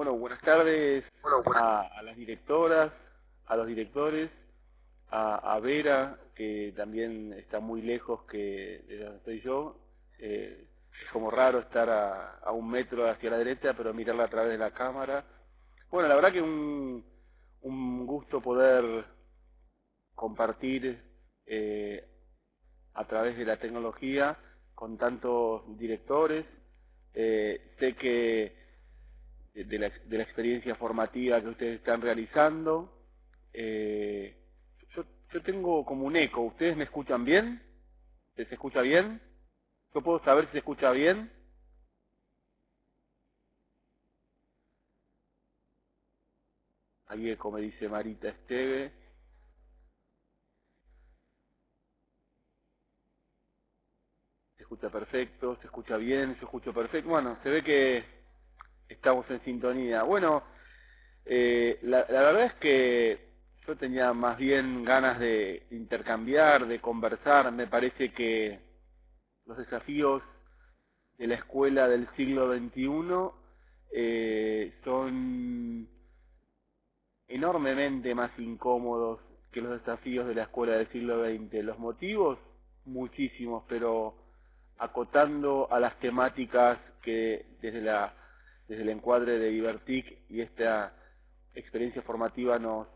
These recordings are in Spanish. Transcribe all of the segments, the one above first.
Bueno, buenas tardes a, a las directoras, a los directores, a, a Vera, que también está muy lejos que de donde estoy yo. Eh, es como raro estar a, a un metro hacia la derecha, pero mirarla a través de la cámara. Bueno, la verdad que un, un gusto poder compartir eh, a través de la tecnología con tantos directores. Eh, sé que de la, de la experiencia formativa que ustedes están realizando, eh, yo, yo tengo como un eco. ¿Ustedes me escuchan bien? ¿Se escucha bien? ¿Yo puedo saber si se escucha bien? Hay eco, me dice Marita Esteve. Se escucha perfecto, se escucha bien, se escucha perfecto. Bueno, se ve que estamos en sintonía. Bueno, eh, la, verdad es que yo tenía más bien ganas de intercambiar, de conversar. Me parece que los desafíos de la escuela del siglo XXI eh, son enormemente más incómodos que los desafíos de la escuela del siglo XX. Los motivos, muchísimos, pero acotando a las temáticas que desde, la, desde el encuadre de Ibertic y esta experiencia formativa nos,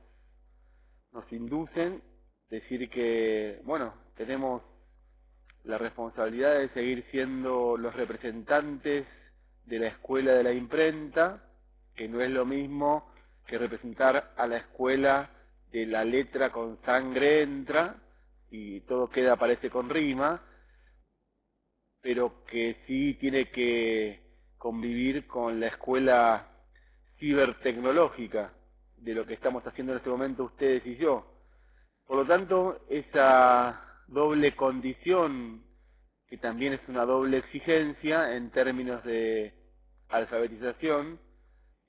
nos inducen, decir que, bueno, tenemos la responsabilidad de seguir siendo los representantes de la escuela de la imprenta, que no es lo mismo que representar a la escuela de la letra con sangre entra y todo queda parece con rima, pero que sí tiene que convivir con la escuela cibertecnológica de lo que estamos haciendo en este momento ustedes y yo. Por lo tanto, esa doble condición, que también es una doble exigencia en términos de alfabetización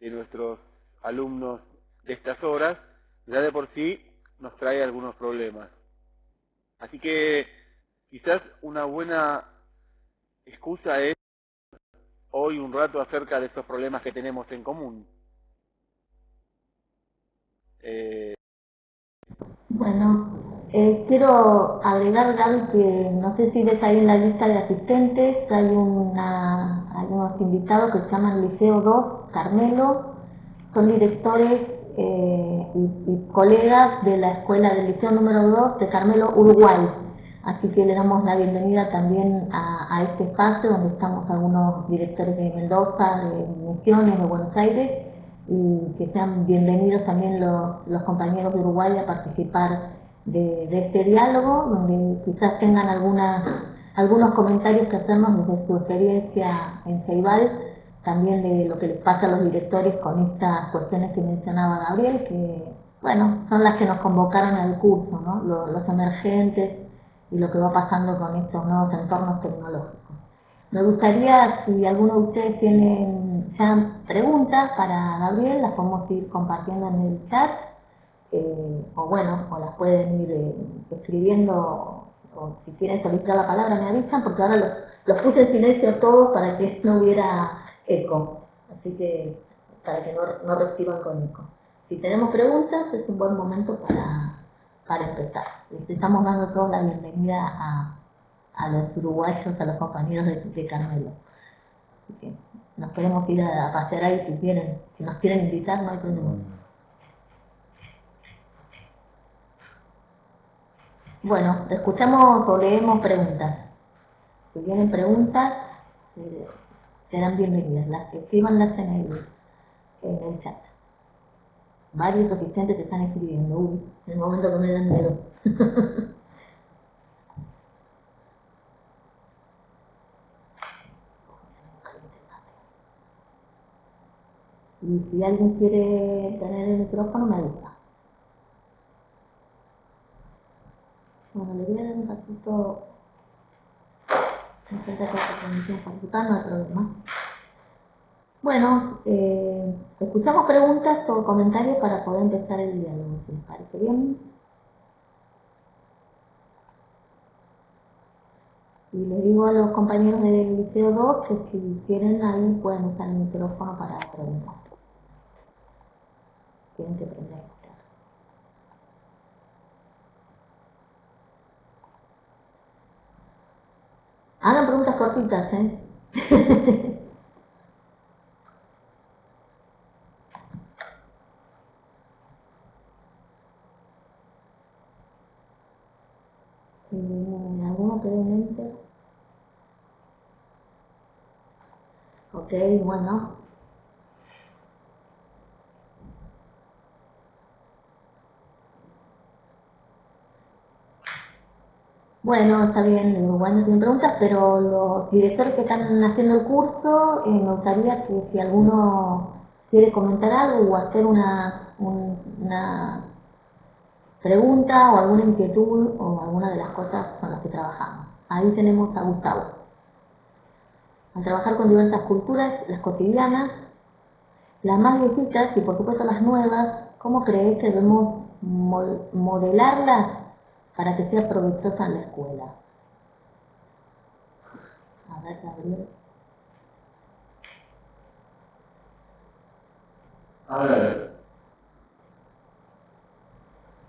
de nuestros alumnos de estas horas, ya de por sí nos trae algunos problemas. Así que quizás una buena excusa es hoy un rato acerca de estos problemas que tenemos en común. Eh... Bueno, eh, quiero agregar, Gaby, que no sé si ves ahí en la lista de asistentes, hay, una, hay unos invitados que se llaman Liceo 2, Carmelo, son directores eh, y, y, colegas de la escuela del liceo número 2 de Carmelo, Uruguay. Así que le damos la bienvenida también a, a, este espacio donde estamos algunos directores de Mendoza, de Misiones, de Buenos Aires, y que sean bienvenidos también los, los compañeros de Uruguay a participar de, este diálogo, donde quizás tengan alguna, algunos comentarios que hacernos desde su experiencia en Ceibal también de lo que les pasa a los directores con estas cuestiones que mencionaba Gabriel, que bueno, son las que nos convocaron al curso, ¿no? los emergentes y lo que va pasando con estos nuevos entornos tecnológicos. Me gustaría, si alguno de ustedes tienen ya preguntas para Gabriel, las podemos ir compartiendo en el chat, eh, o bueno, o las pueden ir eh, escribiendo, o si quieren solicitar la palabra me avisan, porque ahora los, los puse en silencio todos para que no hubiera eco. Así que para que no, no reciban con eco. Si tenemos preguntas, es un buen momento para, para empezar. Estamos dando toda la bienvenida a, a los uruguayos, a los compañeros de, de Carmelo. Que nos queremos ir a, a pasear ahí si quieren, si nos quieren invitar, no hay problema. Bueno, escuchamos o leemos preguntas. Si tienen preguntas, eh, serán bienvenidas, las escribanlas en el, en el chat. Varios asistentes están escribiendo, uy, en el momento que me dan miedo. y si alguien quiere tener el micrófono, me avisa. Bueno, le voy a dar un ratito no hay problema. Bueno, eh, escuchamos preguntas o comentarios para poder empezar el diálogo, si les parece bien. Y les digo a los compañeros del Liceo 2 que si quieren ahí pueden usar el micrófono para preguntar. tienen que. Hagan preguntas cortitas, ¿eh? ¿Alguno que mente? Ok, bueno. Bueno, está bien, bueno, sin preguntas, pero los directores que están haciendo el curso, eh, me gustaría que si alguno quiere comentar algo o hacer una, una pregunta o alguna inquietud o alguna de las cosas con las que trabajamos. Ahí tenemos a Gustavo. Al trabajar con diversas culturas, las cotidianas, las más viejitas y por supuesto las nuevas, ¿cómo crees que debemos modelarlas para que sea provechosa en la escuela? A ver, Gabriel. A ver,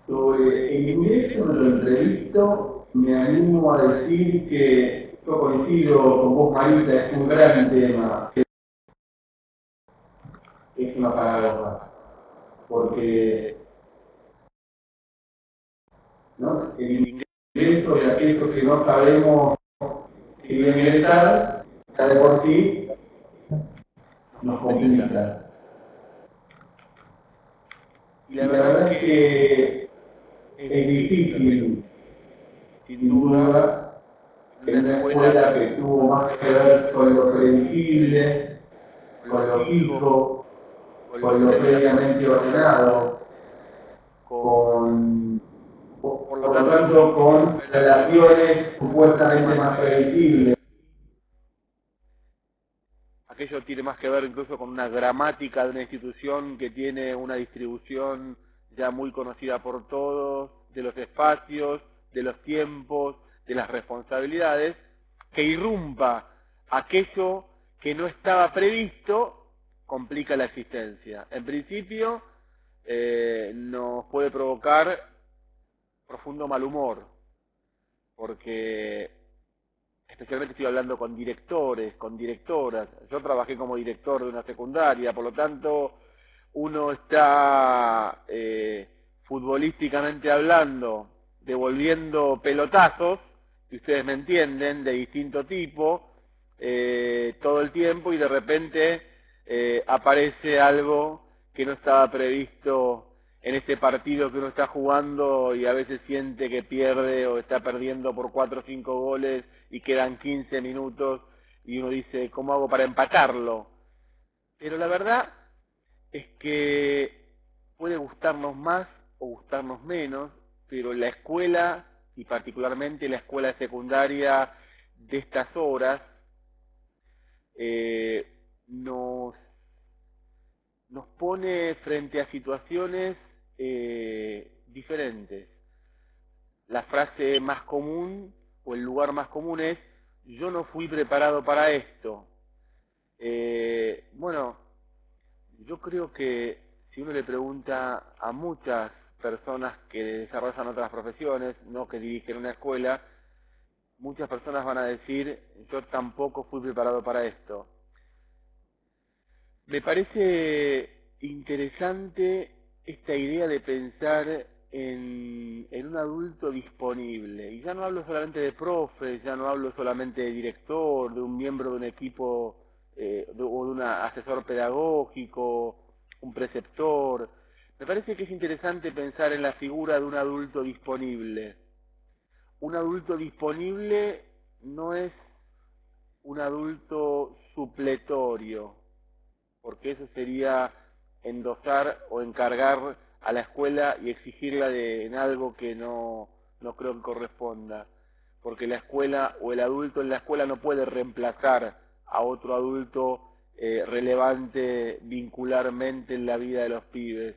sobre el ingreso en lo entrevisto, me animo a decir que coincido con vos, Marita, es un gran tema. Es una paradoja, porque ¿no? el ingreso de aquellos que no sabemos que viene ingresar, ya de por sí nos complica. Y la verdad es que es difícil, sin duda, en una escuela que tuvo más que ver con lo previsible, con lo fijo, con lo previamente ordenado, con, por lo tanto, con relaciones supuestamente más previsibles. Aquello tiene más que ver incluso con una gramática de una institución que tiene una distribución ya muy conocida por todos, de los espacios, de los tiempos, de las responsabilidades, que irrumpa aquello que no estaba previsto, complica la existencia. En principio, eh, nos puede provocar profundo mal humor, porque especialmente estoy hablando con directores, con directoras. Yo trabajé como director de una secundaria, por lo tanto, uno está eh, futbolísticamente hablando devolviendo pelotazos, si ustedes me entienden, de distinto tipo, eh, todo el tiempo y de repente eh, aparece algo que no estaba previsto en este partido que uno está jugando y a veces siente que pierde o está perdiendo por 4 o 5 goles y quedan 15 minutos y uno dice, ¿cómo hago para empatarlo? Pero la verdad es que puede gustarnos más o gustarnos menos, pero la escuela, y particularmente la escuela secundaria de estas horas, eh, nos, nos pone frente a situaciones eh, diferentes. La frase más común o el lugar más común es, yo no fui preparado para esto. Eh, bueno, yo creo que si uno le pregunta a muchas personas que desarrollan otras profesiones, no que dirigen una escuela, muchas personas van a decir, yo tampoco fui preparado para esto. Me parece interesante esta idea de pensar en, un adulto disponible. Y ya no hablo solamente de profe, ya no hablo solamente de director, de un miembro de un equipo eh, o de un asesor pedagógico, un preceptor. Me parece que es interesante pensar en la figura de un adulto disponible. Un adulto disponible no es un adulto supletorio, porque eso sería endosar o encargar a la escuela y exigirla de, en algo que no, no creo que corresponda, porque la escuela o el adulto en la escuela no puede reemplazar a otro adulto eh, relevante vincularmente en la vida de los pibes,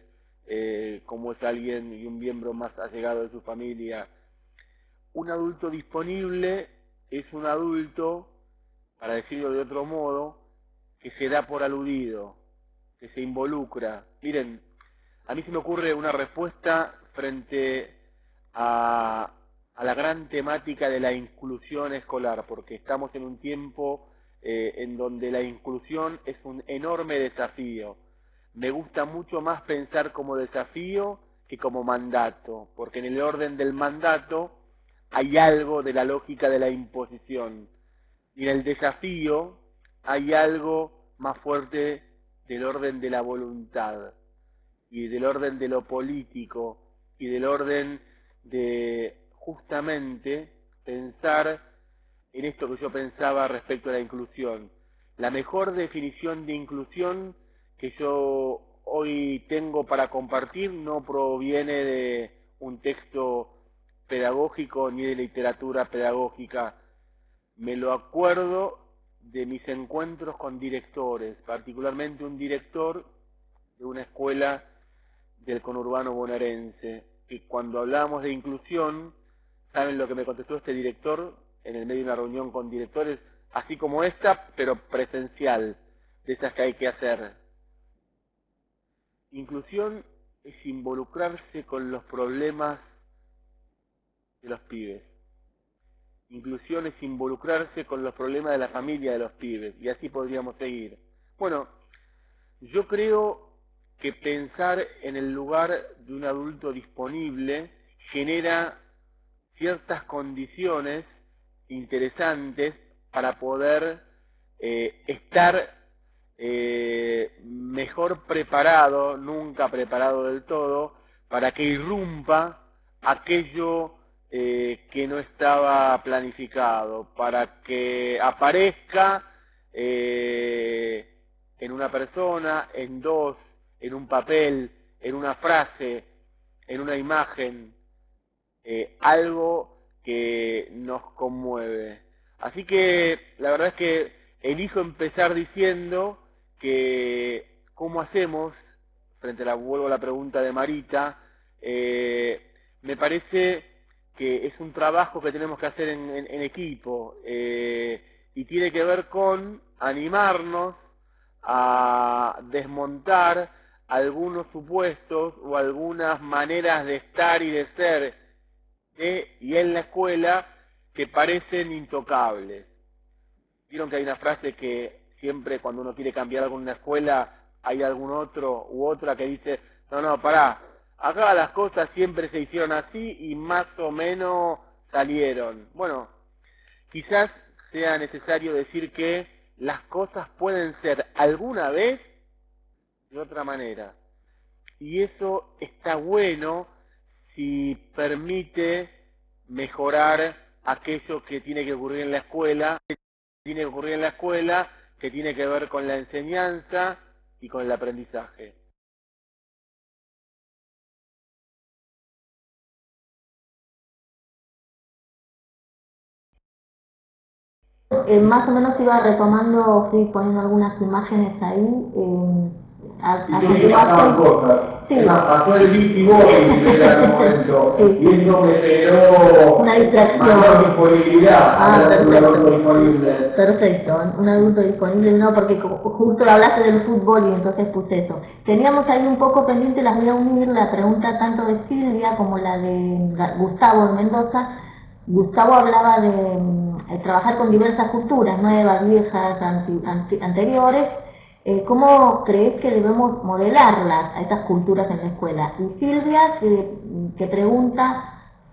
eh, como es alguien y un miembro más allegado de su familia. Un adulto disponible es un adulto, para decirlo de otro modo, que se da por aludido, que se involucra. Miren, a mí se me ocurre una respuesta frente a, a la gran temática de la inclusión escolar, porque estamos en un tiempo eh, en donde la inclusión es un enorme desafío. Me gusta mucho más pensar como desafío que como mandato, porque en el orden del mandato hay algo de la lógica de la imposición. Y en el desafío hay algo más fuerte del orden de la voluntad y del orden de lo político y del orden de justamente pensar en esto que yo pensaba respecto a la inclusión. La mejor definición de inclusión que yo hoy tengo para compartir no proviene de un texto pedagógico ni de literatura pedagógica. Me lo acuerdo de mis encuentros con directores, particularmente un director de una escuela del conurbano bonaerense, que cuando hablamos de inclusión, ¿saben lo que me contestó este director? en el medio de una reunión con directores, así como esta, pero presencial, de esas que hay que hacer. Inclusión es involucrarse con los problemas de los pibes. Inclusión es involucrarse con los problemas de la familia de los pibes, y así podríamos seguir. Bueno, yo creo que pensar en el lugar de un adulto disponible genera ciertas condiciones interesantes para poder eh, estar eh, mejor preparado, nunca preparado del todo, para que irrumpa aquello eh, que no estaba planificado, para que aparezca en una persona, en dos, en un papel, en una frase, en una imagen, algo que nos conmueve. Así que la verdad es que elijo empezar diciendo que cómo hacemos, frente a la, vuelvo a la pregunta de Marita, eh, me parece que es un trabajo que tenemos que hacer en, equipo eh, y tiene que ver con animarnos a desmontar algunos supuestos o algunas maneras de estar y de ser y en la escuela que parecen intocables. Vieron que hay una frase que siempre cuando uno quiere cambiar algo en una escuela hay algún otro u otra que dice, no, no, pará, acá las cosas siempre se hicieron así y más o menos salieron. Bueno, quizás sea necesario decir que las cosas pueden ser alguna vez de otra manera. Y eso está bueno si permite mejorar aquello que tiene que ocurrir en la escuela, que tiene que ocurrir en la escuela, que tiene que ver con la enseñanza y con el aprendizaje. Eh, más o menos iba retomando, fui poniendo algunas imágenes ahí. Eh, pasaban cosas. Sí. pasó el Beastie Boy en algún momento y eso me generó una distracción. mayor disponibilidad. Ah, perfecto. disponible. Perfecto, un adulto disponible, no, porque justo hablaste del fútbol y entonces puse eso. Teníamos ahí un poco pendiente, las voy a unir, la pregunta tanto de Silvia como la de Gustavo en Mendoza. Gustavo hablaba de, de mm, trabajar con diversas culturas, nuevas, viejas, anti, anti, anteriores, eh, ¿Cómo crees que debemos modelarlas a estas culturas en la escuela? Y Silvia, que, pregunta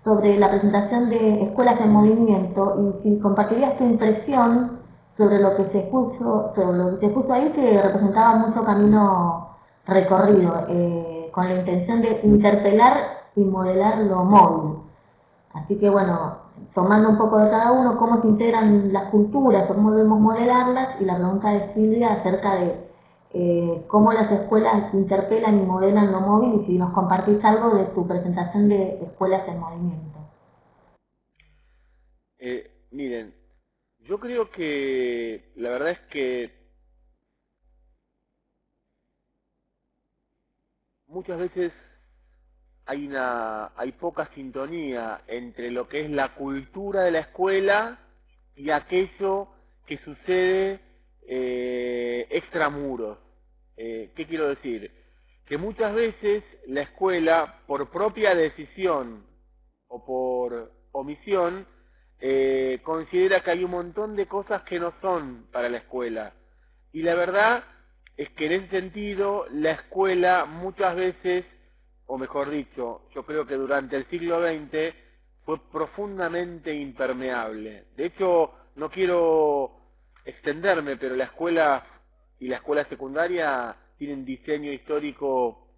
sobre la presentación de escuelas en movimiento y si compartirías tu impresión sobre lo que se puso, sobre lo que se puso ahí que representaba mucho camino recorrido, eh, con la intención de interpelar y modelar lo móvil. Así que bueno, tomando un poco de cada uno, cómo se integran las culturas, cómo debemos modelarlas, y la pregunta de Silvia acerca de eh, cómo las escuelas interpelan y modelan lo móvil, y si nos compartís algo de tu presentación de escuelas en movimiento. Eh, miren, yo creo que la verdad es que muchas veces hay una hay poca sintonía entre lo que es la cultura de la escuela y aquello que sucede eh, extramuros. Eh, ¿Qué quiero decir? que muchas veces la escuela, por propia decisión o por omisión, eh, considera que hay un montón de cosas que no son para la escuela. Y la verdad es que en ese sentido la escuela muchas veces, o mejor dicho, yo creo que durante el siglo XX fue profundamente impermeable. De hecho, no quiero extenderme, pero la escuela y la escuela secundaria tienen diseño histórico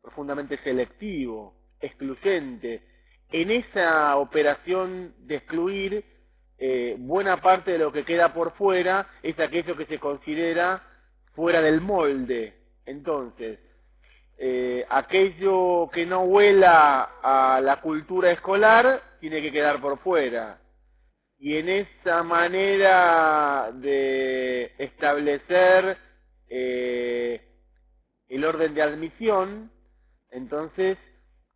profundamente selectivo, excluyente. En esa operación de excluir, eh, buena parte de lo que queda por fuera es aquello que se considera fuera del molde. Entonces, eh, aquello que no huela a la cultura escolar tiene que quedar por fuera. Y en esa manera de establecer eh, el orden de admisión, entonces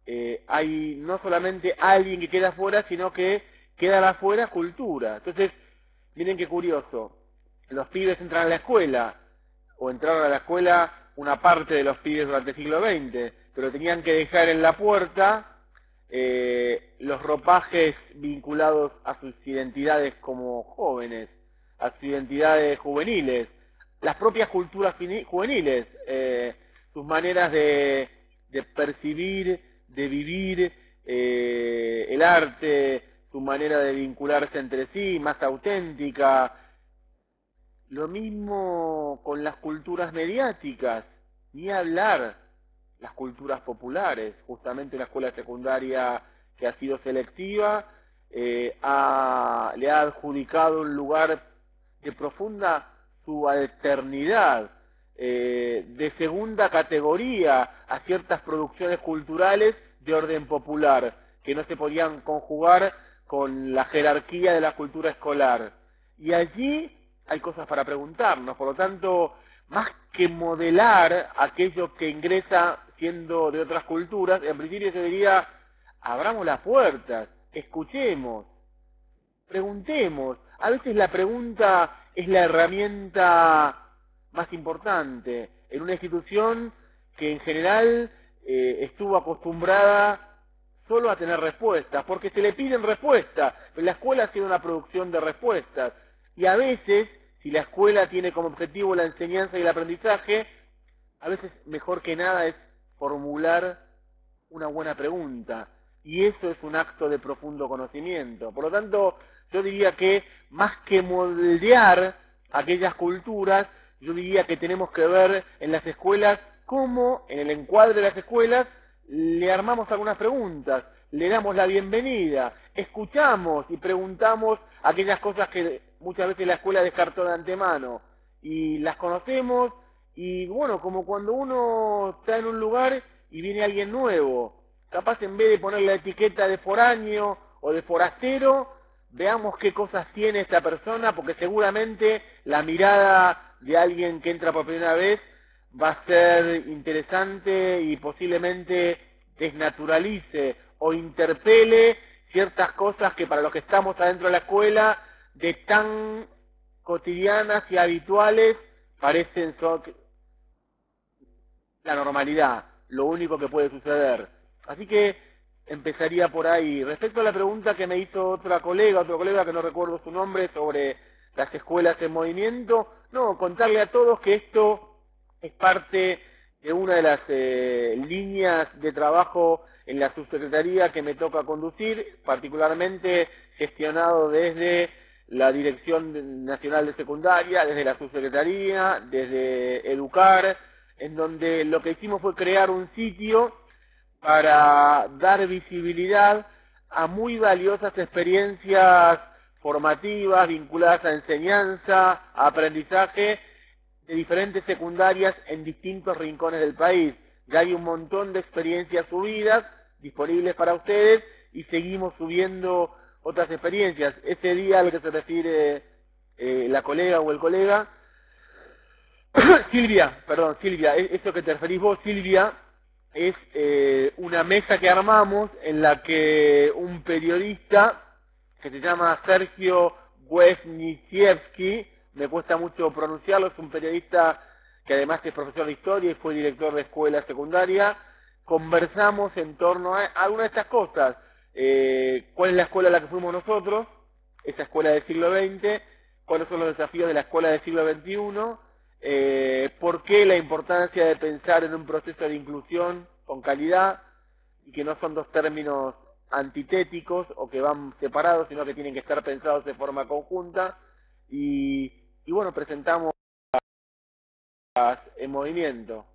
eh, hay no solamente alguien que queda afuera, sino que queda afuera cultura. Entonces, miren qué curioso, los pibes entran a la escuela, o entraron a la escuela una parte de los pibes durante el siglo XX, pero tenían que dejar en la puerta eh, los ropajes vinculados a sus identidades como jóvenes, a sus identidades juveniles, las propias culturas juveniles, eh, sus maneras de, percibir, de vivir eh, el arte, su manera de vincularse entre sí, más auténtica, lo mismo con las culturas mediáticas, ni hablar las culturas populares. Justamente la escuela secundaria que ha sido selectiva eh, le ha adjudicado un lugar de profunda subalternidad, eh, de segunda categoría a ciertas producciones culturales de orden popular, que no se podían conjugar con la jerarquía de la cultura escolar. Y allí hay cosas para preguntarnos. Por lo tanto, más que modelar aquello que ingresa siendo de otras culturas, en principio se diría, abramos las puertas, escuchemos, preguntemos. A veces la pregunta es la herramienta más importante en una institución que en general eh, estuvo acostumbrada solo a tener respuestas, porque se le piden respuestas, pero la escuela ha sido una producción de respuestas, y a veces si la escuela tiene como objetivo la enseñanza y el aprendizaje, a veces mejor que nada es formular una buena pregunta. Y eso es un acto de profundo conocimiento. Por lo tanto, yo diría que más que moldear aquellas culturas, yo diría que tenemos que ver en las escuelas cómo, en el encuadre de las escuelas, le armamos algunas preguntas, le damos la bienvenida, escuchamos y preguntamos aquellas cosas que muchas veces la escuela descartó de antemano y las conocemos y bueno, como cuando uno está en un lugar y viene alguien nuevo, capaz en vez de poner la etiqueta de foráneo o de forastero, veamos qué cosas tiene esta persona, porque seguramente la mirada de alguien que entra por primera vez va a ser interesante y posiblemente desnaturalice o interpele ciertas cosas que para los que estamos adentro de la escuela de tan cotidianas y habituales parecen la normalidad, lo único que puede suceder. Así que empezaría por ahí. Respecto a la pregunta que me hizo otra colega, otro colega que no recuerdo su nombre, sobre las escuelas en movimiento, no, contarle a todos que esto es parte de una de las eh, líneas de trabajo en la subsecretaría que me toca conducir, particularmente gestionado desde la Dirección Nacional de Secundaria, desde la Subsecretaría, desde Educar, en donde lo que hicimos fue crear un sitio para dar visibilidad a muy valiosas experiencias formativas vinculadas a enseñanza, a aprendizaje de diferentes secundarias en distintos rincones del país. Ya hay un montón de experiencias subidas, disponibles para ustedes, y seguimos subiendo otras experiencias. Ese día al que se refiere eh, la colega o el colega, Silvia, perdón, Silvia, e-, eso que te referís vos, Silvia, es eh, una mesa que armamos en la que un periodista que se llama Sergio Wesniewski, me cuesta mucho pronunciarlo, es un periodista que además es profesor de historia y fue director de escuela secundaria, conversamos en torno a algunas de estas cosas. Eh, ¿Cuál es la escuela a la que fuimos nosotros? Esa escuela del siglo XX. ¿Cuáles son los desafíos de la escuela del siglo XXI? Eh, ¿Por qué la importancia de pensar en un proceso de inclusión con calidad y que no son dos términos antitéticos o que van separados, sino que tienen que estar pensados de forma conjunta? Y, y bueno, presentamos en movimiento.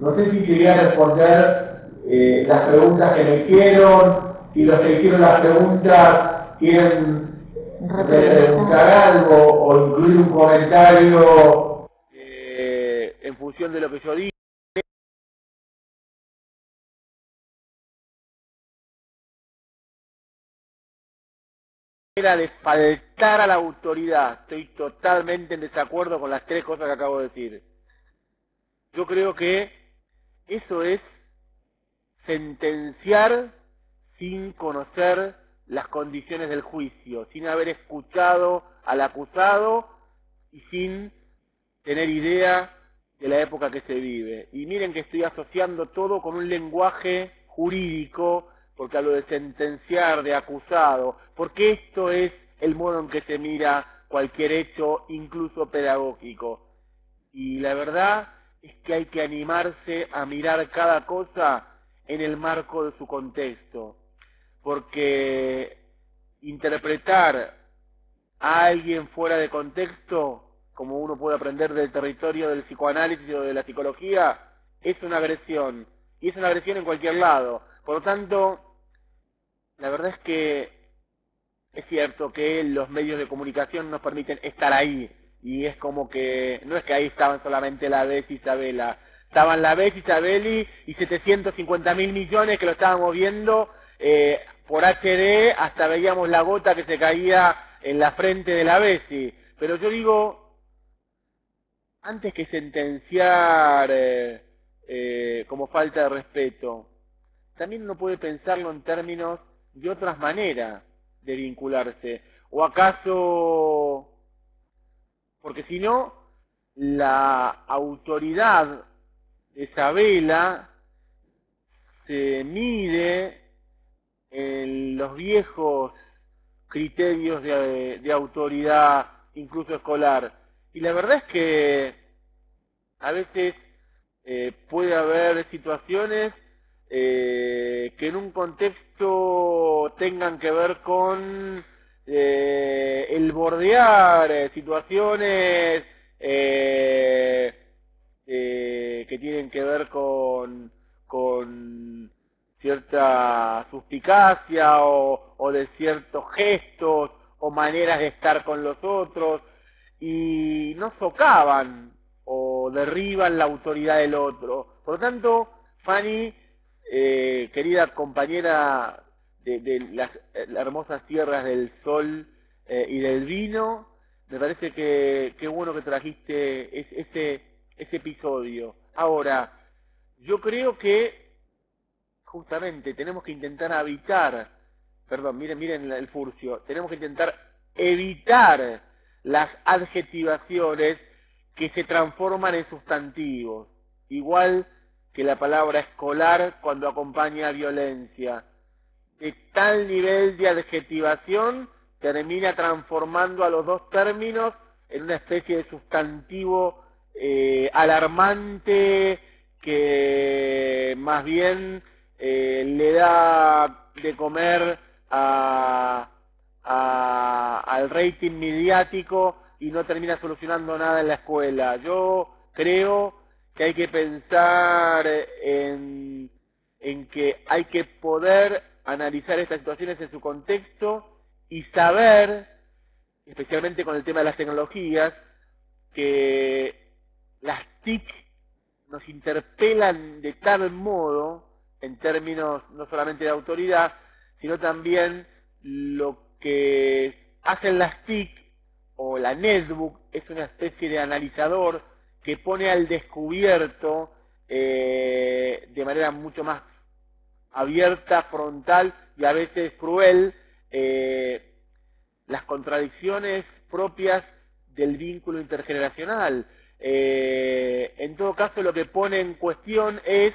No sé si quería responder eh, las preguntas que me hicieron, y los que hicieron las preguntas quieren preguntar algo o incluir un comentario eh, en función de lo que yo dije. de faltar a la autoridad. Estoy totalmente en desacuerdo con las tres cosas que acabo de decir. Yo creo que eso es sentenciar sin conocer las condiciones del juicio, sin haber escuchado al acusado y sin tener idea de la época que se vive. Y miren que estoy asociando todo con un lenguaje jurídico porque hablo de sentenciar, de acusado, porque esto es el modo en que se mira cualquier hecho, incluso pedagógico. Y la verdad es que hay que animarse a mirar cada cosa en el marco de su contexto, porque interpretar a alguien fuera de contexto, como uno puede aprender del territorio del psicoanálisis o de la psicología, es una agresión, y es una agresión en cualquier lado. Por lo tanto, la verdad es que es cierto que los medios de comunicación nos permiten estar ahí. Y es como que, no es que ahí estaban solamente la vez Isabela, estaban la vez Isabeli y 750 mil millones que lo estábamos viendo eh, por HD, hasta veíamos la gota que se caía en la frente de la Bessi. Pero yo digo, antes que sentenciar eh, eh, como falta de respeto, también uno puede pensarlo en términos de otras maneras de vincularse. ¿O acaso, porque si no, la autoridad de Isabela se mide en los viejos criterios de, autoridad, incluso escolar. Y la verdad es que a veces eh, puede haber situaciones eh, que en un contexto tengan que ver con eh, el bordear eh, situaciones que tienen que ver con, con cierta suspicacia o, o de ciertos gestos o maneras de estar con los otros y no socavan o derriban la autoridad del otro. Por lo tanto, Fanny eh, querida compañera de, las, hermosas tierras del sol eh, y del vino, me parece que qué bueno que trajiste ese, ese episodio. Ahora, yo creo que justamente tenemos que intentar evitar, perdón, miren, miren el furcio, tenemos que intentar evitar las adjetivaciones que se transforman en sustantivos. Igual que la palabra escolar cuando acompaña a violencia. De tal nivel de adjetivación termina transformando a los dos términos en una especie de sustantivo eh, alarmante que más bien eh, le da de comer a, al rating mediático y no termina solucionando nada en la escuela. Yo creo que hay que pensar en, que hay que poder analizar estas situaciones en su contexto y saber, especialmente con el tema de las tecnologías, que las TIC nos interpelan de tal modo, en términos no solamente de autoridad, sino también lo que hacen las TIC o la netbook es una especie de analizador que pone al descubierto eh, de manera mucho más abierta, frontal y a veces cruel eh, las contradicciones propias del vínculo intergeneracional. Eh, en todo caso, lo que pone en cuestión es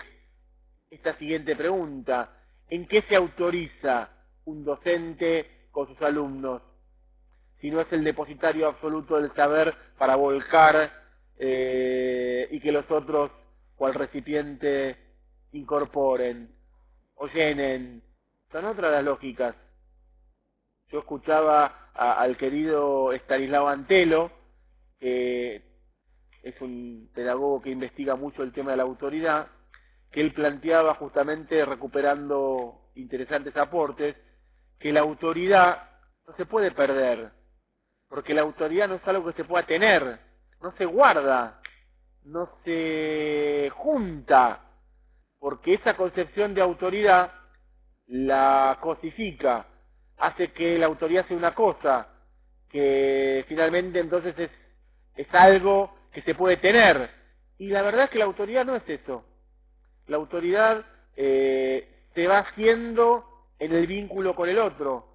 esta siguiente pregunta. ¿En qué se autoriza un docente con sus alumnos? Si no es el depositario absoluto del saber para volcar eh, y que los otros, cual recipiente, incorporen o llenen. Son otras las lógicas. Yo escuchaba al querido Estanislao Antelo, que es un pedagogo que investiga mucho el tema de la autoridad, que él planteaba justamente recuperando interesantes aportes, que la autoridad no se puede perder, porque la autoridad no es algo que se pueda tener, no se guarda, no se junta, porque esa concepción de autoridad la cosifica, hace que la autoridad sea una cosa, que finalmente entonces es, es algo que se puede tener. Y la verdad es que la autoridad no es eso. La autoridad eh, se va haciendo en el vínculo con el otro.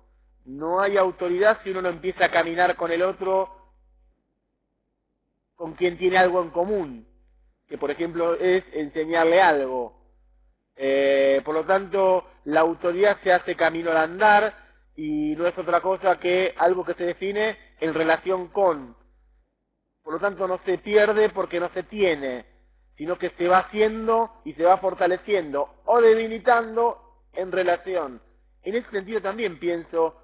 No hay autoridad si uno no empieza a caminar con el otro con quien tiene algo en común, que por ejemplo es enseñarle algo. Eh, por lo tanto, la autoridad se hace camino al andar y no es otra cosa que algo que se define en relación con. Por lo tanto, no se pierde porque no se tiene, sino que se va haciendo y se va fortaleciendo o debilitando en relación. En ese sentido también pienso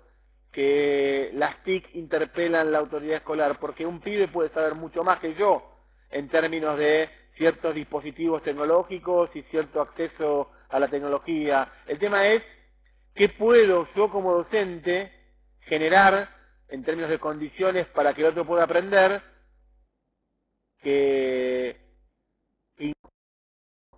que las TIC interpelan la autoridad escolar, porque un pibe puede saber mucho más que yo en términos de ciertos dispositivos tecnológicos y cierto acceso a la tecnología. El tema es qué puedo yo como docente generar en términos de condiciones para que el otro pueda aprender que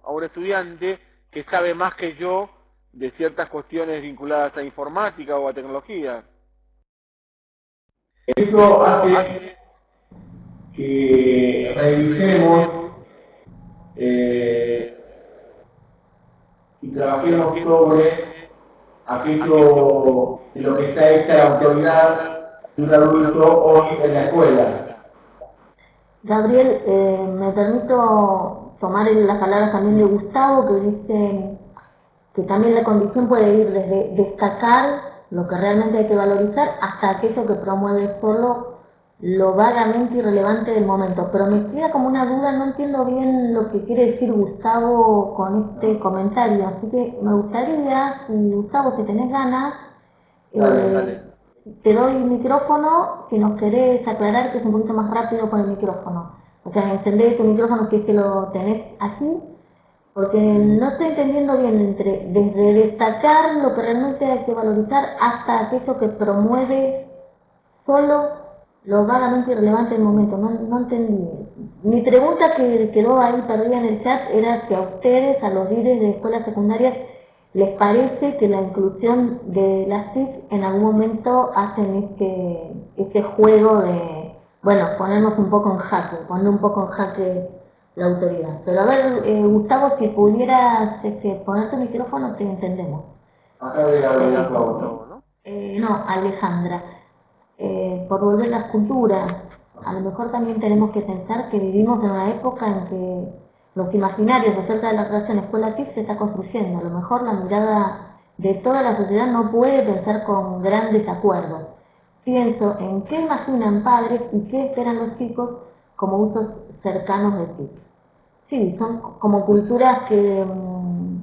a un estudiante que sabe más que yo de ciertas cuestiones vinculadas a informática o a tecnología. Eso hace que revisemos eh, y trabajemos sobre aquello de lo que está hecha la autoridad de un adulto hoy en la escuela. Gabriel, eh, me permito tomar las palabras también de Gustavo que dice que también la condición puede ir desde destacar lo que realmente hay que valorizar, hasta aquello que promueve solo lo vagamente irrelevante del momento. Pero me queda como una duda, no entiendo bien lo que quiere decir Gustavo con este comentario. Así que me gustaría, si Gustavo, si tenés ganas, eh, te doy el micrófono, si nos querés aclarar que es un poquito más rápido con el micrófono. O sea, encender tu micrófono que lo tenés así porque no estoy entendiendo bien entre desde destacar lo que realmente hay que valorizar hasta aquello que promueve solo lo vagamente irrelevante del momento. No, entendí. Mi pregunta que quedó ahí perdida en el chat era si a ustedes, a los líderes de escuelas secundarias, les parece que la inclusión de las TIC en algún momento hacen este, este juego de, bueno, ponernos un poco en jaque, poner un poco en jaque la autoridad. Pero a ver, eh, Gustavo, si pudieras este, poner tu micrófono, te entendemos. Acá ¿no? Eh, no, Alejandra. Eh, por volver las culturas, a lo mejor también tenemos que pensar que vivimos en una época en que los imaginarios acerca de la relación escuela-TIC se está construyendo. A lo mejor la mirada de toda la sociedad no puede pensar con gran desacuerdo. Pienso en qué imaginan padres y qué esperan los chicos como usos cercanos de TIC. Sí, son como culturas que, mm,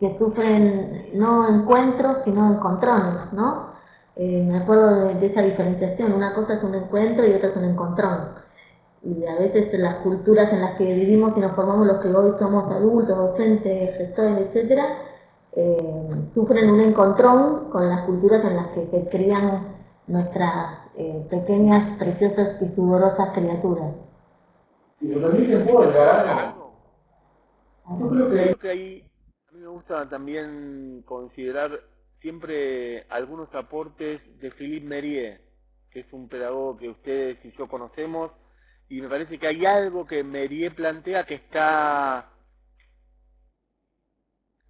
que sufren no encuentros, sino encontrones, ¿no? Eh, me acuerdo de, esa diferenciación, una cosa es un encuentro y otra es un encontrón. Y a veces las culturas en las que vivimos y nos formamos los que hoy somos adultos, docentes, gestores, etc., eh, sufren un encontrón con las culturas en las que se crían nuestras eh, pequeñas, preciosas y sudorosas criaturas. Y también se puede. Yo creo que, ahí a mí me gusta también considerar siempre algunos aportes de Philippe Merier, que es un pedagogo que ustedes y yo conocemos, y me parece que hay algo que Merier plantea que está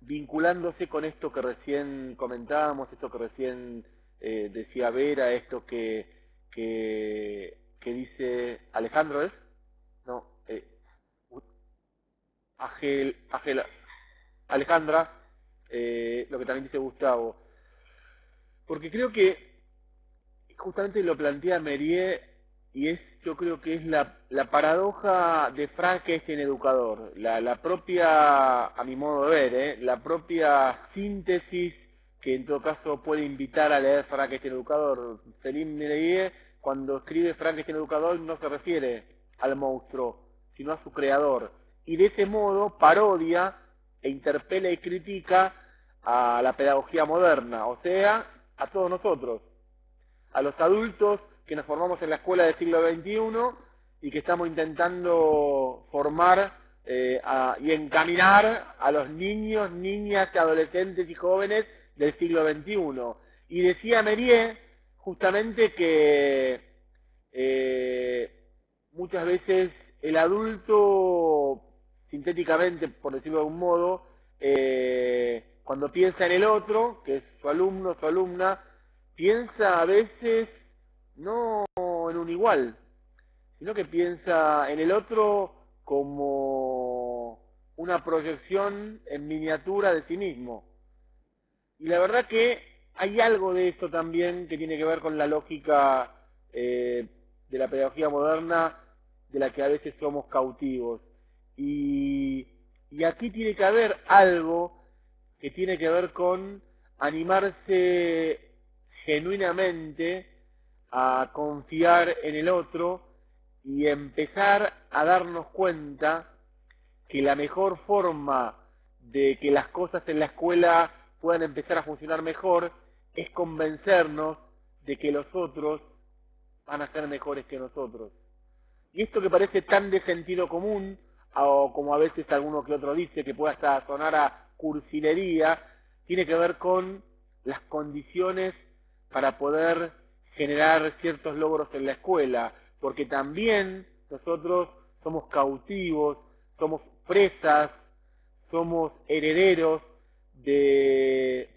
vinculándose con esto que recién comentábamos, esto que recién eh, decía Vera, esto que, que, dice Alejandro, ¿es? No, eh, Alejandra, eh, lo que también dice Gustavo. Porque creo que justamente lo plantea Merier y es, yo creo que es la, paradoja de Frankenstein educador, la, la, propia, a mi modo de ver, ¿eh? la propia síntesis que en todo caso puede invitar a leer Frankenstein educador. Selim Merier, cuando escribe Frankenstein educador, no se refiere al monstruo, sino a su creador. Y de ese modo parodia e interpela y critica a la pedagogía moderna, o sea, a todos nosotros, a los adultos que nos formamos en la escuela del siglo XXI y que estamos intentando formar eh, y encaminar a los niños, niñas, adolescentes y jóvenes del siglo XXI. Y decía Merier justamente que eh, muchas veces el adulto, sintéticamente, por decirlo de algún modo, eh, cuando piensa en el otro, que es su alumno, su alumna, piensa a veces no en un igual, sino que piensa en el otro como una proyección en miniatura de sí mismo. Y la verdad que hay algo de esto también que tiene que ver con la lógica eh, de la pedagogía moderna de la que a veces somos cautivos. Y, y aquí tiene que haber algo que tiene que ver con animarse genuinamente a confiar en el otro y empezar a darnos cuenta que la mejor forma de que las cosas en la escuela puedan empezar a funcionar mejor es convencernos de que los otros van a ser mejores que nosotros. Y esto que parece tan de sentido común, o como a veces alguno que otro dice, que pueda hasta sonar a cursilería, tiene que ver con las condiciones para poder generar ciertos logros en la escuela, porque también nosotros somos cautivos, somos presas, somos herederos de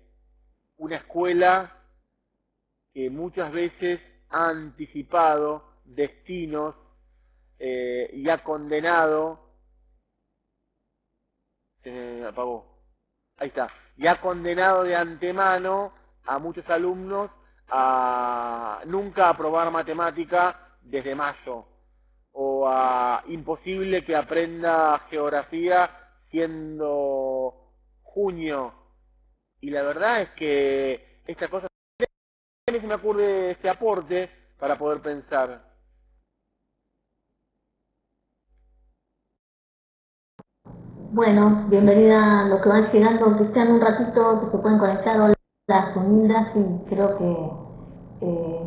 una escuela que muchas veces ha anticipado destinos eh, y ha condenado, apagó, ahí está, y ha condenado de antemano a muchos alumnos a nunca aprobar matemática desde mayo o a imposible que aprenda geografía siendo junio. Y la verdad es que esta cosa se me ocurre este aporte para poder pensar. Bueno, bienvenida a los que van llegando, que estén un ratito, que se pueden conectar las unidas y creo que eh,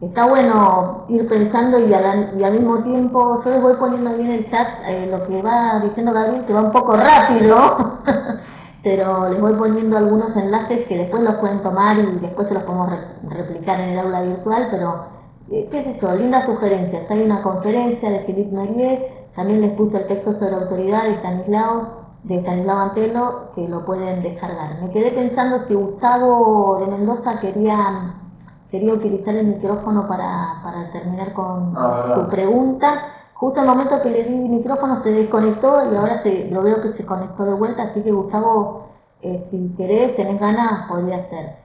está bueno ir pensando y al, mismo tiempo yo les voy poniendo ahí en el chat eh, lo que va diciendo Gabriel, que va un poco rápido, pero les voy poniendo algunos enlaces que después los pueden tomar y después se los podemos replicar en el aula virtual, pero eh, ¿qué es eso? Lindas sugerencias. Hay una conferencia de Philippe Merier, también les puse el texto sobre autoridad de Stanislao, de Stanislao Antelo, que lo pueden descargar. Me quedé pensando si Gustavo de Mendoza quería quería utilizar el micrófono para, terminar con ah, su pregunta. Justo el momento que le di el micrófono se desconectó y ahora se, lo veo que se conectó de vuelta, así que Gustavo, eh, si querés, tenés ganas, podría ser.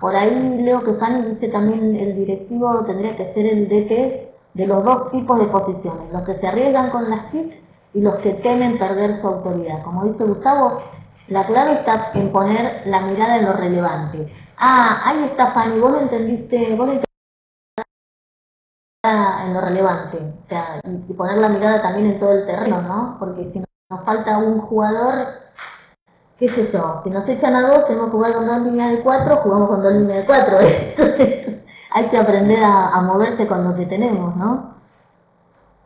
Por ahí leo que Fanny dice también el directivo tendría que ser el DT de los dos tipos de posiciones, los que se arriesgan con las TIC y los que temen perder su autoridad. Como dice Gustavo, la clave está en poner la mirada en lo relevante Ah, ahí está Fanny, vos lo entendiste, vos lo entendiste en lo relevante, o sea, y, poner la mirada también en todo el terreno, ¿no? Porque si nos falta un jugador, ¿qué es eso? Si nos echan a dos, tenemos que jugar con dos líneas de cuatro, jugamos con dos líneas de cuatro. hay que aprender a, a moverse con lo que tenemos, ¿no?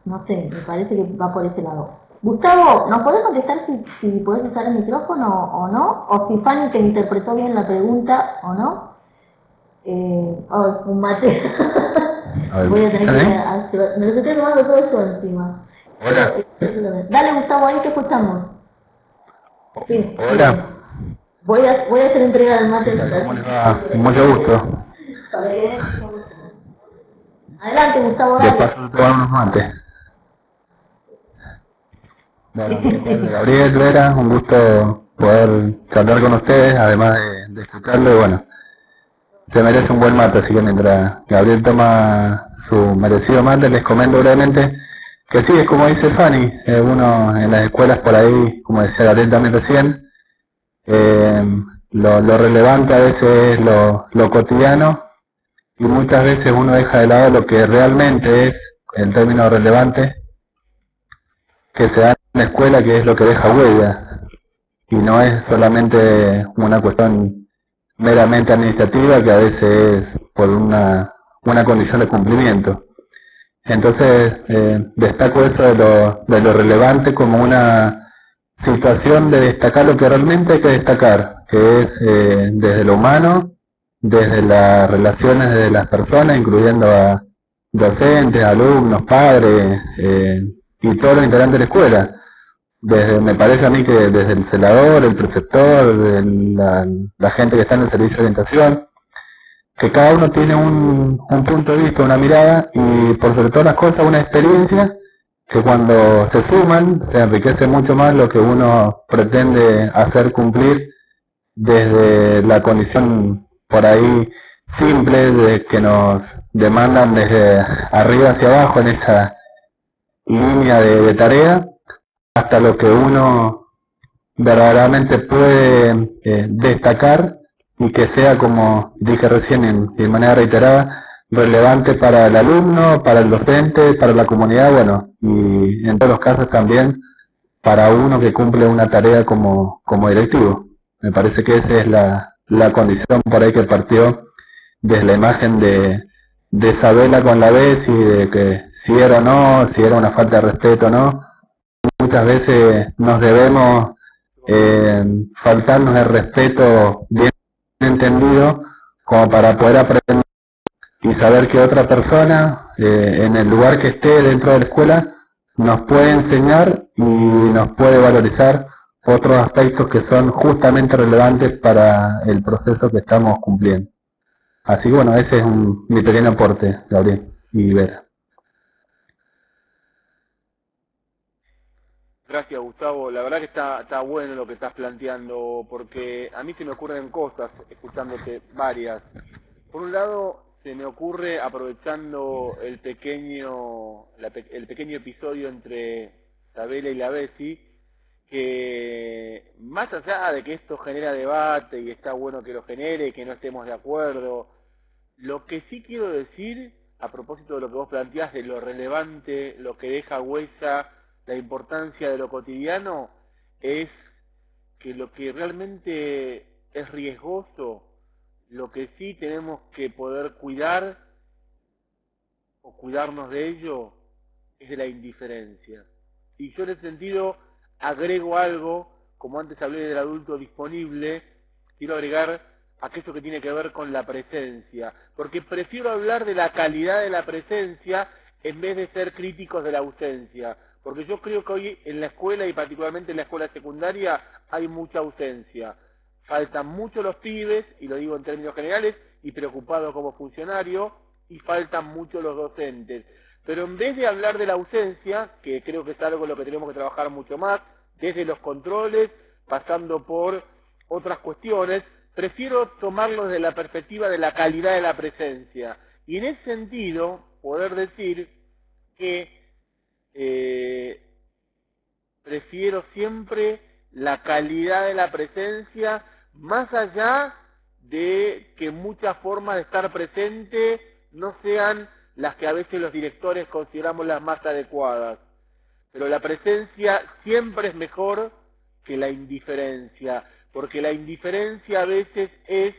No sé, me parece que va por ese lado. Gustavo, ¿nos podés contestar si, si podés usar el micrófono o no? O si Fanny te interpretó bien la pregunta o no. Eh, oh, un mate. Voy a tener que hacer, me lo estoy tomando todo esto encima. Hola. Dale Gustavo, ahí te escuchamos. Sí. Hola. Voy a, voy a hacer entrega del mate. Mucho gusto. Adelante, Gustavo, dale. De paso, tomar unos mates. Gabriel Vera, un gusto poder charlar con ustedes, además de, de escucharlo, y bueno, se merece un buen mate, así que mientras Gabriel toma su merecido mate, les comento brevemente que sí, es como dice Fanny, eh, uno en las escuelas por ahí, como decía Gabriel también recién, eh, lo, lo, relevante a veces es lo, lo cotidiano y muchas veces uno deja de lado lo que realmente es el término relevante que se da en la escuela, que es lo que deja huella y no es solamente una cuestión meramente administrativa que a veces es por una, una condición de cumplimiento. Entonces, eh, destaco eso de lo, de lo relevante como una situación de destacar lo que realmente hay que destacar, que es eh, desde lo humano, desde las relaciones de las personas, incluyendo a docentes, alumnos, padres eh, y todos los integrantes de la escuela. Desde, me parece a mí que desde el celador, el preceptor, la, la gente que está en el servicio de orientación, que cada uno tiene un, un, punto de vista, una mirada y por sobre todas las cosas una experiencia que cuando se suman se enriquece mucho más lo que uno pretende hacer cumplir desde la condición por ahí simple de que nos demandan desde arriba hacia abajo en esa línea de tarea hasta lo que uno verdaderamente puede eh, destacar y que sea, como dije recién de manera reiterada, relevante para el alumno, para el docente, para la comunidad, bueno, y en todos los casos también para uno que cumple una tarea como, como directivo. Me parece que esa es la, la condición por ahí que partió desde la imagen de, de Isabela con la vez y de que si era o no, si era una falta de respeto o no, muchas veces nos debemos eh, faltarnos el respeto bien entendido como para poder aprender y saber que otra persona eh, en el lugar que esté dentro de la escuela nos puede enseñar y nos puede valorizar otros aspectos que son justamente relevantes para el proceso que estamos cumpliendo. Así bueno, ese es un, mi pequeño aporte, Gabriel y Vera. Gracias Gustavo, la verdad que está, está bueno lo que estás planteando, porque a mí se me ocurren cosas, escuchándote varias. Por un lado, se me ocurre aprovechando el pequeño, el pequeño episodio entre Isabela y la Bessi, que más allá de que esto genera debate y está bueno que lo genere, que no estemos de acuerdo, lo que sí quiero decir, a propósito de lo que vos planteás, de lo relevante, lo que deja huella, la importancia de lo cotidiano es que lo que realmente es riesgoso, lo que sí tenemos que poder cuidar o cuidarnos de ello es de la indiferencia. Y yo en ese sentido agrego algo, como antes hablé del adulto disponible, quiero agregar aquello que tiene que ver con la presencia, porque prefiero hablar de la calidad de la presencia en vez de ser críticos de la ausencia, porque yo creo que hoy en la escuela y particularmente en la escuela secundaria hay mucha ausencia. Faltan mucho los pibes, y lo digo en términos generales, y preocupado como funcionario, y faltan mucho los docentes. Pero en vez de hablar de la ausencia, que creo que es algo en lo que tenemos que trabajar mucho más, desde los controles, pasando por otras cuestiones, prefiero tomarlo desde la perspectiva de la calidad de la presencia. Y en ese sentido, poder decir que eh, prefiero siempre la calidad de la presencia más allá de que muchas formas de estar presente no sean las que a veces los directores consideramos las más adecuadas. Pero la presencia siempre es mejor que la indiferencia, porque la indiferencia a veces es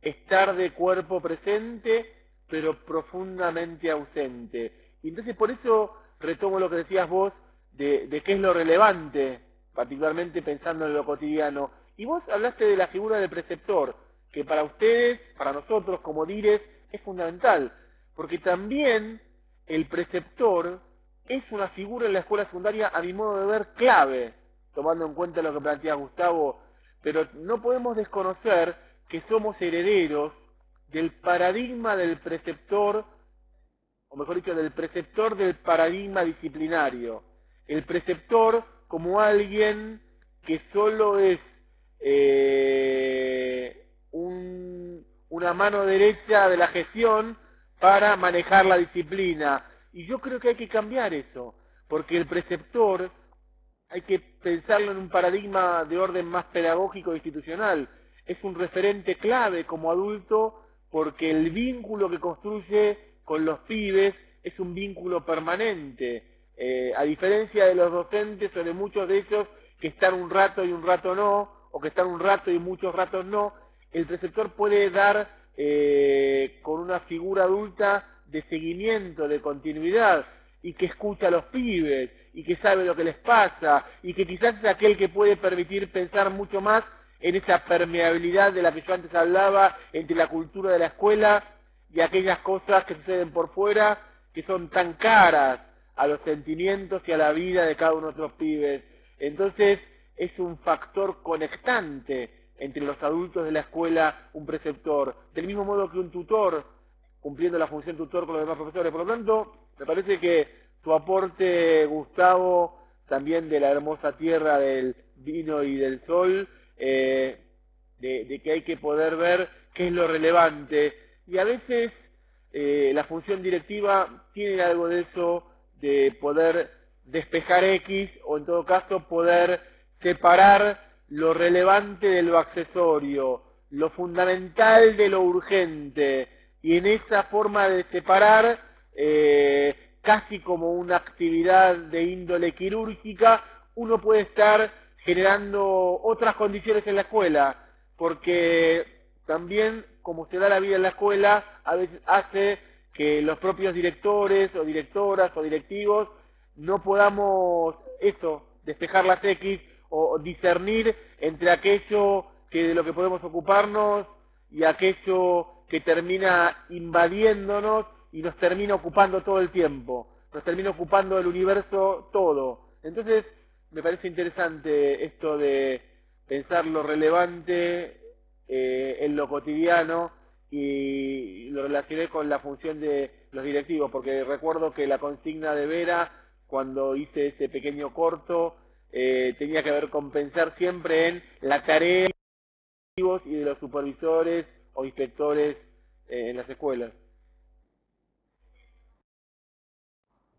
estar de cuerpo presente, pero profundamente ausente. Y entonces por eso retomo lo que decías vos de, qué es lo relevante, particularmente pensando en lo cotidiano. Y vos hablaste de la figura del preceptor, que para ustedes, para nosotros como dires, es fundamental, porque también el preceptor es una figura en la escuela secundaria, a mi modo de ver, clave, tomando en cuenta lo que plantea Gustavo, pero no podemos desconocer que somos herederos del paradigma del preceptor, o mejor dicho, del preceptor del paradigma disciplinario. El preceptor como alguien que solo es eh, una mano derecha de la gestión para manejar la disciplina. Y yo creo que hay que cambiar eso, porque el preceptor hay que pensarlo en un paradigma de orden más pedagógico e institucional. Es un referente clave como adulto porque el vínculo que construye con los pibes es un vínculo permanente. Eh, a diferencia de los docentes o de muchos de ellos que están un rato y un rato no, o que están un rato y muchos ratos no, el preceptor puede dar eh, con una figura adulta de seguimiento, de continuidad, y que escucha a los pibes, y que sabe lo que les pasa, y que quizás es aquel que puede permitir pensar mucho más en esa permeabilidad de la que yo antes hablaba entre la cultura de la escuela y aquellas cosas que suceden por fuera que son tan caras a los sentimientos y a la vida de cada uno de los pibes. Entonces es un factor conectante entre los adultos de la escuela, un preceptor, del mismo modo que un tutor, cumpliendo la función tutor con los demás profesores. Por lo tanto, me parece que tu aporte, Gustavo, también de la hermosa tierra del vino y del sol, eh, de, que hay que poder ver qué es lo relevante. Y a veces eh, la función directiva tiene algo de eso, de poder despejar X o en todo caso poder separar lo relevante de lo accesorio, lo fundamental de lo urgente. Y en esa forma de separar, eh, casi como una actividad de índole quirúrgica, uno puede estar generando otras condiciones en la escuela, porque también como se da la vida en la escuela, a veces hace que los propios directores o directoras o directivos no podamos esto, despejar las X o discernir entre aquello que de lo que podemos ocuparnos y aquello que termina invadiéndonos y nos termina ocupando todo el tiempo, nos termina ocupando el universo todo. Entonces, me parece interesante esto de pensar lo relevante eh, en lo cotidiano y lo relacioné con la función de los directivos, porque recuerdo que la consigna de Vera, cuando hice ese pequeño corto, eh, tenía que ver con pensar siempre en la tarea y de los supervisores o inspectores eh, en las escuelas.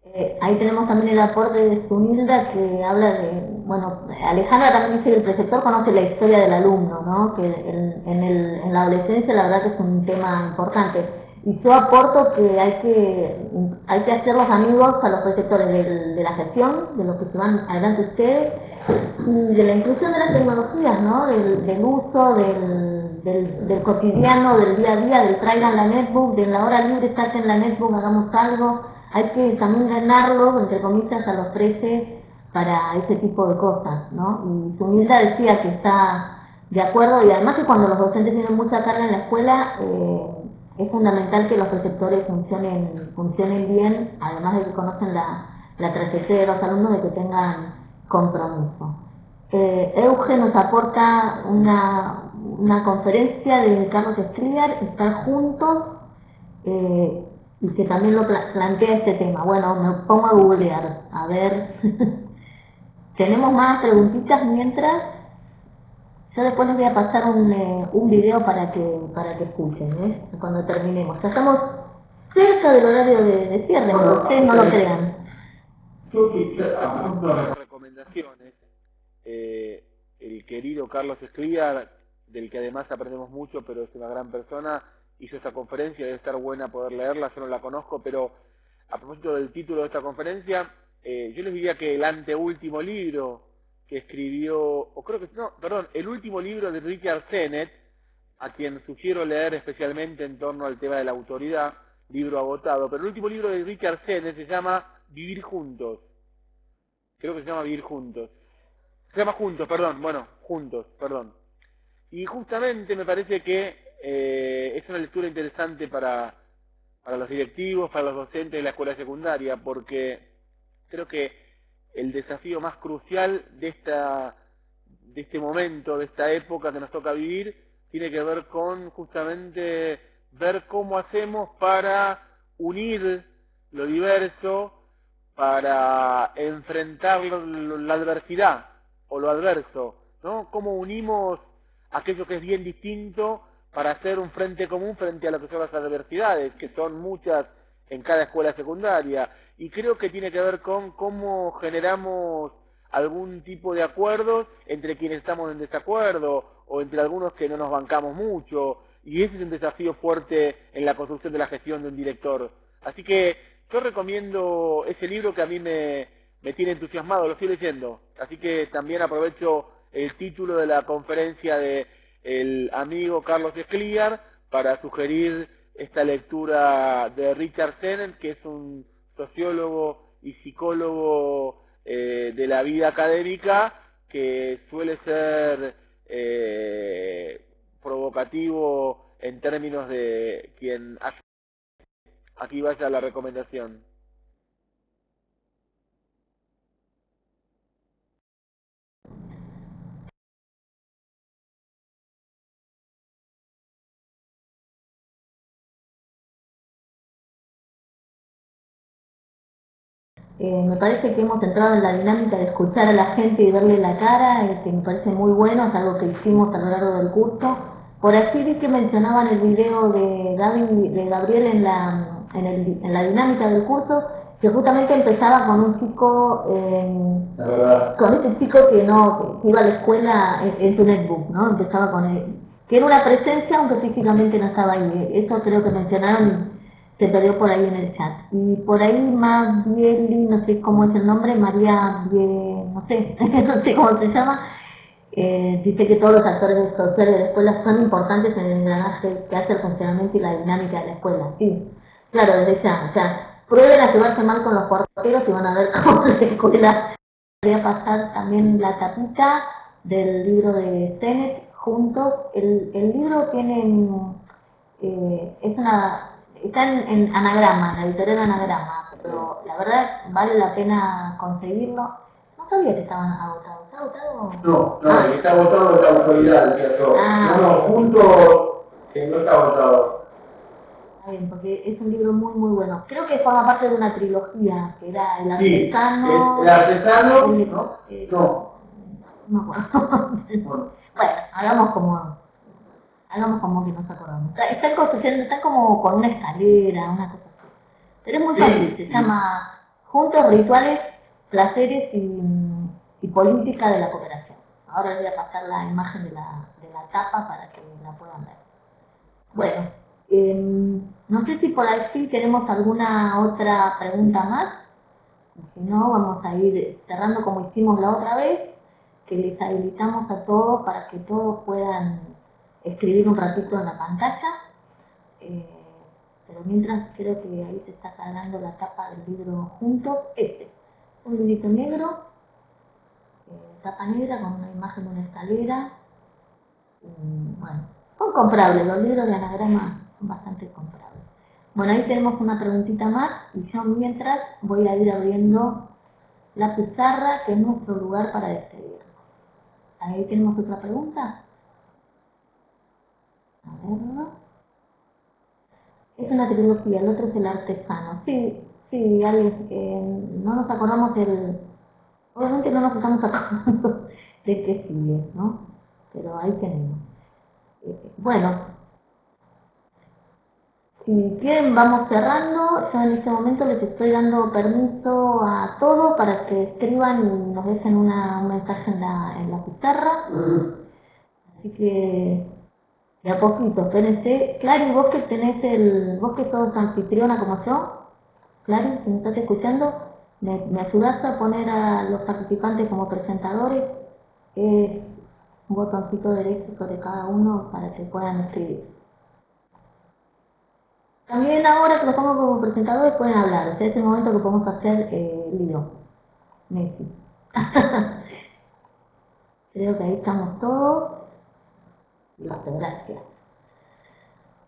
Eh, ahí tenemos también el aporte de Sunilda que habla de, bueno, Alejandra también dice que el preceptor conoce la historia del alumno, ¿no? que en, la adolescencia la verdad que es un tema importante. Y yo aporto que hay que, hay que hacer los amigos a los preceptores de, la gestión, de los que se van adelante ustedes, y de la inclusión de las tecnologías, ¿no? del, uso, del, cotidiano, del día a día, del traigan la netbook, de la hora libre en la netbook, hagamos algo hay que también ganarlo, entre comillas, a los 13 para ese tipo de cosas, ¿no? Y su humildad decía que está de acuerdo y además que cuando los docentes tienen mucha carga en la escuela, eh, es fundamental que los receptores funcionen, funcionen bien, además de que conocen la, trayectoria de los alumnos, de que tengan compromiso. Eh, Euge nos aporta una, conferencia de Carlos Escriar, estar juntos, eh, y que también lo plantea este tema. Bueno, me pongo a googlear, a ver. Tenemos más preguntitas mientras. Yo después les voy a pasar un, eh, un video para que para que escuchen, ¿eh? cuando terminemos. Estamos cerca del horario de, cierre, pero ustedes no lo crean. Yo quisiera recomendaciones. Eh, el querido Carlos Escría, del que además aprendemos mucho, pero es una gran persona, hizo esta conferencia, debe estar buena poder leerla, yo no la conozco, pero a propósito del título de esta conferencia, eh, yo les diría que el anteúltimo libro que escribió, o creo que, no, perdón, el último libro de Richard Sennett, a quien sugiero leer especialmente en torno al tema de la autoridad, libro agotado, pero el último libro de Richard Sennett se llama Vivir Juntos. Creo que se llama Vivir Juntos. Se llama Juntos, perdón, bueno, Juntos, perdón. Y justamente me parece que eh, es una lectura interesante para, para los directivos, para los docentes de la escuela secundaria, porque creo que el desafío más crucial de, esta, de este momento, de esta época que nos toca vivir, tiene que ver con justamente ver cómo hacemos para unir lo diverso, para enfrentar la adversidad o lo adverso, ¿no? Cómo unimos aquello que es bien distinto para hacer un frente común frente a lo que son las adversidades, que son muchas en cada escuela secundaria. Y creo que tiene que ver con cómo generamos algún tipo de acuerdos entre quienes estamos en desacuerdo o entre algunos que no nos bancamos mucho. Y ese es un desafío fuerte en la construcción de la gestión de un director. Así que yo recomiendo ese libro que a mí me, me tiene entusiasmado, lo estoy leyendo. Así que también aprovecho el título de la conferencia de el amigo Carlos Escliar para sugerir esta lectura de Richard Sennett, que es un sociólogo y psicólogo eh, de la vida académica que suele ser eh, provocativo en términos de quien hace. Aquí vaya la recomendación. Eh, me parece que hemos entrado en la dinámica de escuchar a la gente y verle la cara, que me parece muy bueno, es algo que hicimos a lo largo del curso. Por así vi que mencionaban el video de, de Gabriel en la, en, la dinámica del curso, que justamente empezaba con un chico, con este chico que no iba a la escuela en, su netbook, ¿no? Empezaba con él, que era una presencia aunque físicamente no estaba ahí. Eso creo que mencionaron se perdió por ahí en el chat. Y por ahí más bien, no sé cómo es el nombre, María, no sé, no sé cómo se llama, eh, dice que todos los actores sociales de la escuela son importantes en el engranaje que hace el funcionamiento y la dinámica de la escuela. Sí, claro, desde ya, o sea, prueben a llevarse mal con los porteros y van a ver cómo la escuela. Voy a pasar también la tapita del libro de Tenet juntos. El, el libro tiene, eh, es una está en, anagrama, la editorial anagrama, pero la verdad vale la pena conseguirlo. No sabía que estaban agotados. ¿Está agotado? No, no, ah. está agotado de la autoridad, ¿cierto? Ah, no, no, junto que no está agotado. Está bien, porque es un libro muy, muy bueno. Creo que forma parte de una trilogía, que era El artesano... Sí, el, artesano, ¿no? Eh, no. No me acuerdo. bueno, hablamos como hagamos como que nos acordamos. Está, construyendo, está como con una escalera, una cosa así. Pero es muy fácil, se llama Juntos Rituales, Placeres y, Política de la Cooperación. Ahora les voy a pasar la imagen de la, de la tapa para que la puedan ver. Bueno, em, no sé si por aquí tenemos alguna otra pregunta más. Si no, vamos a ir cerrando como hicimos la otra vez, que les habilitamos a todos para que todos puedan escribir un ratito en la pantalla, eh, pero mientras creo que ahí se está cargando la tapa del libro junto, este, un librito negro, eh, tapa negra con una imagen de una escalera, bueno, son comprables, los libros de anagrama son bastante comprables. Bueno, ahí tenemos una preguntita más y yo mientras voy a ir abriendo la pizarra que es nuestro lugar para despedirnos. Ahí tenemos otra pregunta. Es una trilogía, el otro es el artesano. Sí, sí, alguien, no nos acordamos del... Obviamente no nos estamos acordando de qué sigue, ¿no? Pero ahí tenemos. Eh, bueno, si quieren vamos cerrando, yo en este momento les estoy dando permiso a todos para que escriban y nos dejen una, un mensaje en la, en la pizarra. Así que de a poquito, espérense. Clary, vos que tenés el, vos que sos anfitriona como yo, Clary, si me estás escuchando, me, me ayudaste a poner a los participantes como presentadores, un botoncito derecho sobre cada uno para que puedan escribir. También ahora que los pongo como presentadores pueden hablar, sea, es el momento que podemos hacer eh, lío. Messi. Creo que ahí estamos todos. Listo, gracias.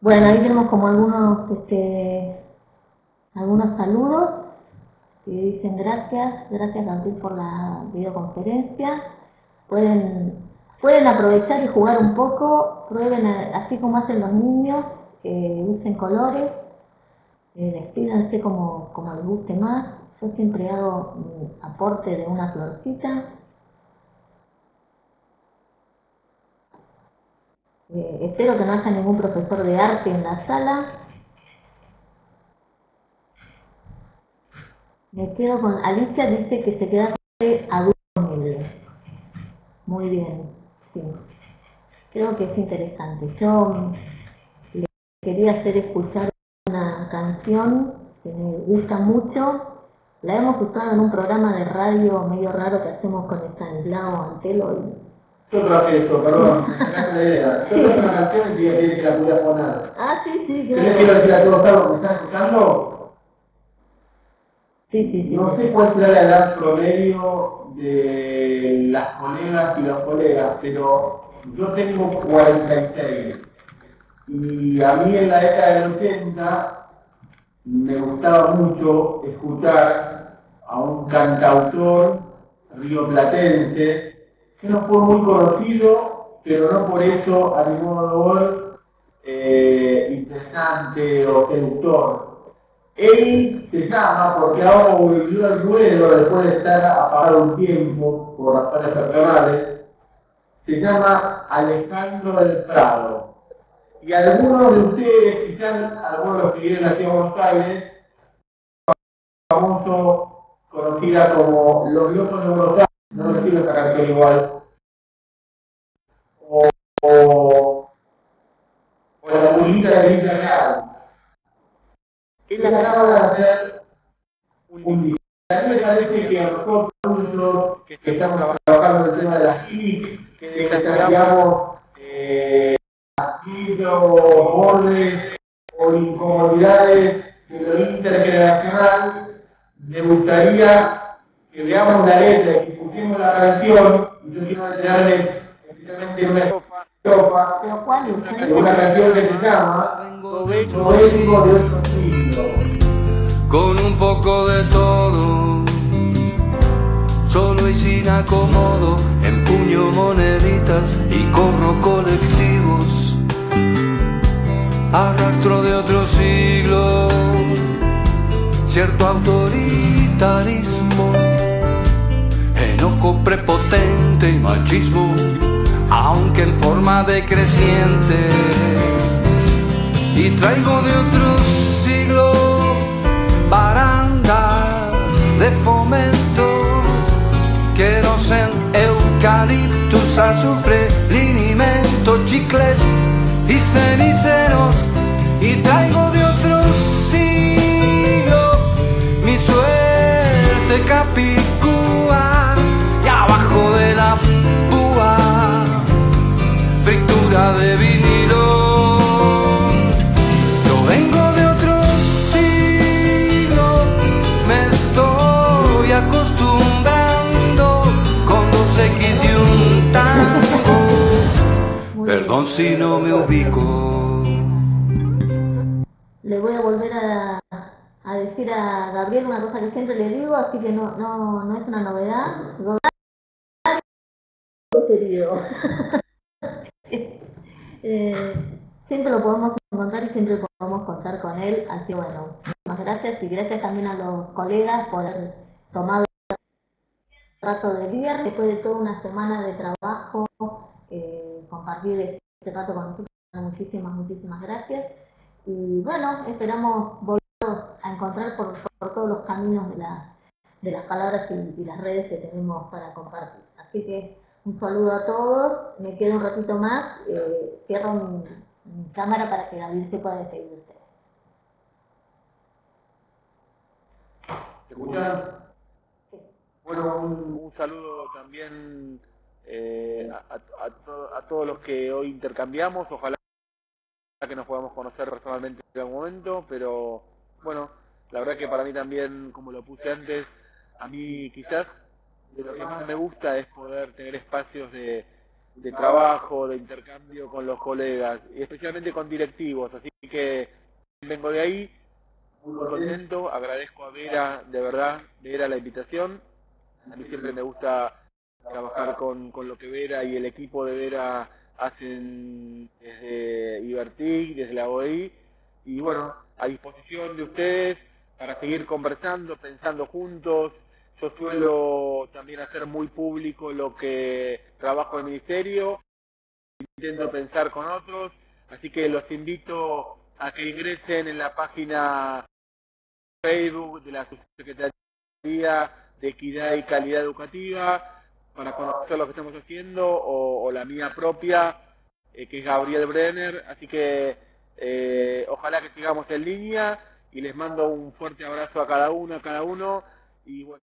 Bueno, ahí tenemos como algunos, este, algunos saludos que dicen gracias, gracias ti por la videoconferencia. Pueden, pueden aprovechar y jugar un poco, prueben así como hacen los niños, que usen colores, eh, despídanse como, como les guste más. Yo siempre hago mi aporte de una florcita. Eh, espero que no haya ningún profesor de arte en la sala. Me quedo con Alicia, dice que se queda con adulto Muy bien, sí. Creo que es interesante. Yo le quería hacer escuchar una canción que me gusta mucho. La hemos usado en un programa de radio medio raro que hacemos con Stanislao Antelo. Y... Yo traje esto, perdón, me la idea. Yo traje una canción y dije que la pudiera poner. Ah, sí, sí, claro. ¿Querés que lo decir a todos que están escuchando? Sí, sí, sí. No sé cuál será la edad promedio de las colegas y los colegas, pero yo tengo 46 y a mí en la década del 80 me gustaba mucho escuchar a un cantautor rioplatense que no fue muy conocido, pero no por eso a mi modo eh, interesante o seductor. Él se llama, porque ahora volvió al ruedo después de estar apagado un tiempo por razones personales, se llama Alejandro del Prado. Y algunos de ustedes, quizás algunos de los que vienen aquí a Buenos Aires, famoso, conocida como Los Locos de Buenos no les quiero canción igual, o, o, o la bolita de Real. Él acaba de hacer un disco. A mí me parece que a nosotros, que estamos trabajando en el tema de las clics, que desarrollamos eh, bordes o incomodidades de lo intergeneracional, me gustaría que veamos la letra escuchemos la canción, yo quiero enseñarles especialmente una estrofa una canción que se llama Poético de otro siglo. Con un poco de todo solo y sin acomodo, empuño moneditas y corro colectivos. Arrastro de otro siglo, cierto autoritarismo, enojo prepotente y machismo, aunque en forma decreciente. Y traigo de otro siglo baranda de fomento en eucaliptus, azufre, linimento, chicles y ceniceros y traigo de otro siglo mi suerte capicúa de vinilo Perdón si no me ubico. Le voy a volver a, a, decir a Gabriel una cosa que siempre le digo, así que no, no, no es una novedad. eh, siempre lo podemos encontrar y siempre podemos contar con él, así que bueno, muchas gracias y gracias también a los colegas por haber tomado el rato de viernes después de toda una semana de trabajo eh, compartir este rato con nosotros. Muchísimas, muchísimas gracias. Y bueno, esperamos volver a encontrar por, todos los caminos de, de las palabras y, las redes que tenemos para compartir. Así que un saludo a todos, me quedo un ratito más, eh, cierro mi, cámara para que David se pueda despedir de ustedes. Bueno, un saludo también eh, a, todos los que hoy intercambiamos, ojalá que nos podamos conocer personalmente en algún momento, pero bueno, la verdad que para mí también, como lo puse antes, a mí quizás de lo que más me gusta es poder tener espacios de, trabajo, de intercambio con los colegas, y especialmente con directivos, así que vengo de ahí, muy contento, agradezco a Vera, de verdad, Vera la invitación, a mí siempre me gusta trabajar con, con, lo que Vera y el equipo de Vera hacen desde Ibertic, desde la OEI, y bueno, a disposición de ustedes para seguir conversando, pensando juntos. Yo suelo también hacer muy público lo que trabajo en el ministerio, intento pensar con otros, así que los invito a que ingresen en la página Facebook de la Secretaría de Equidad y Calidad Educativa para conocer lo que estamos haciendo o, la mía propia, eh, que es Gabriel Brenner, así que eh, ojalá que sigamos en línea y les mando un fuerte abrazo a cada uno, a cada uno y bueno.